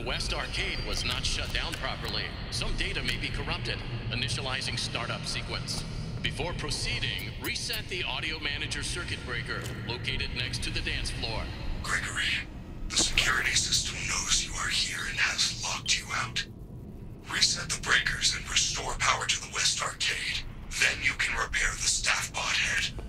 The West Arcade was not shut down properly. Some data may be corrupted. Initializing startup sequence. Before proceeding, reset the audio manager circuit breaker located next to the dance floor. Gregory, the security system knows you are here and has locked you out. Reset the breakers and restore power to the West Arcade. Then you can repair the staff bot head.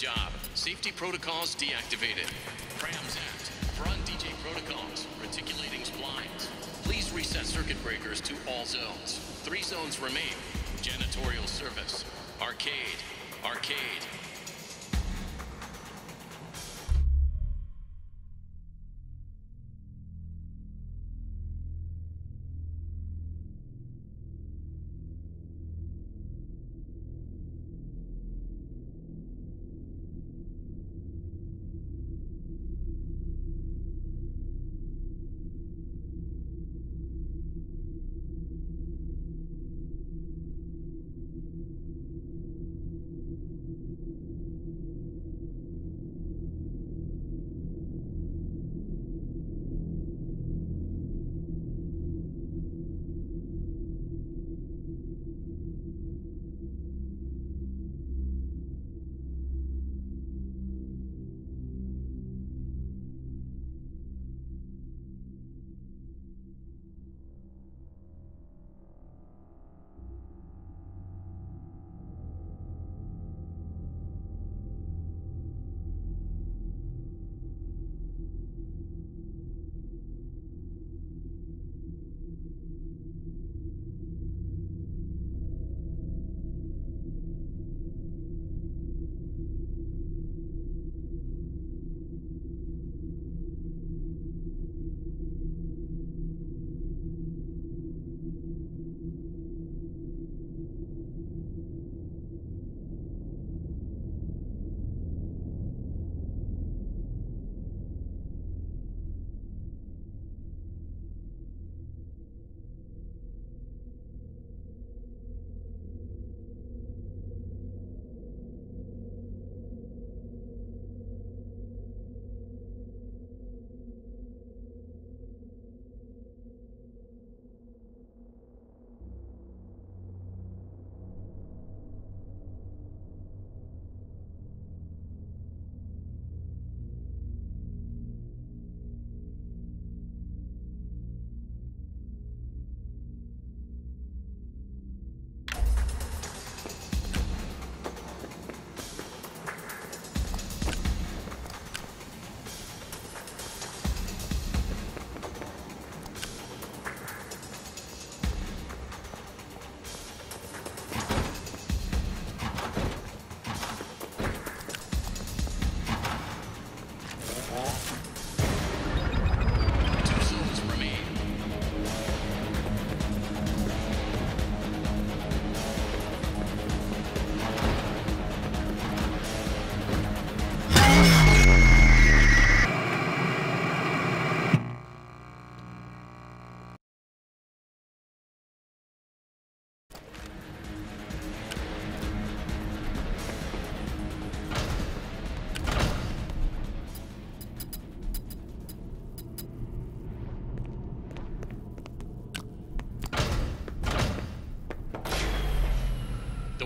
Job. Safety protocols deactivated. Prams Act. Front DJ protocols. Reticulating splines. Please reset circuit breakers to all zones. Three zones remain. Janitorial service. Arcade. Arcade.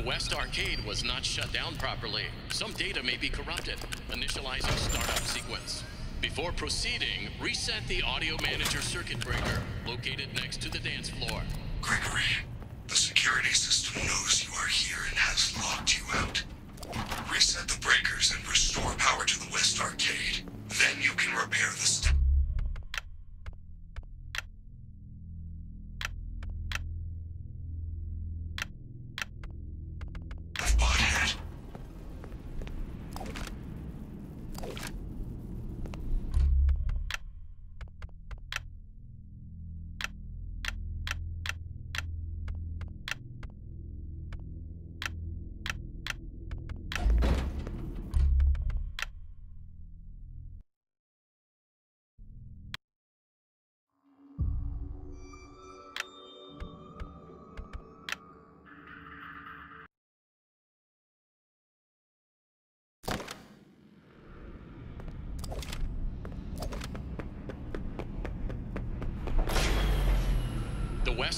West Arcade was not shut down properly. Some data may be corrupted. Initializing startup sequence. Before proceeding, reset the audio manager circuit breaker located next to the dance floor. Gregory, the security system knows you are here and has locked you out. Reset the breakers and restore power to the West Arcade. Then you can repair the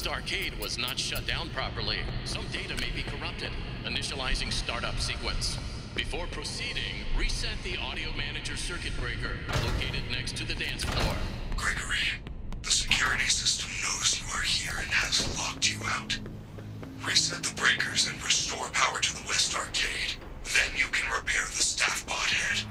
West Arcade was not shut down properly. Some data may be corrupted. Initializing startup sequence. Before proceeding, reset the audio manager circuit breaker located next to the dance floor. Gregory, the security system knows you are here and has locked you out. Reset the breakers and restore power to the West Arcade. Then you can repair the staff bot head.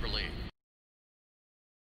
Properly.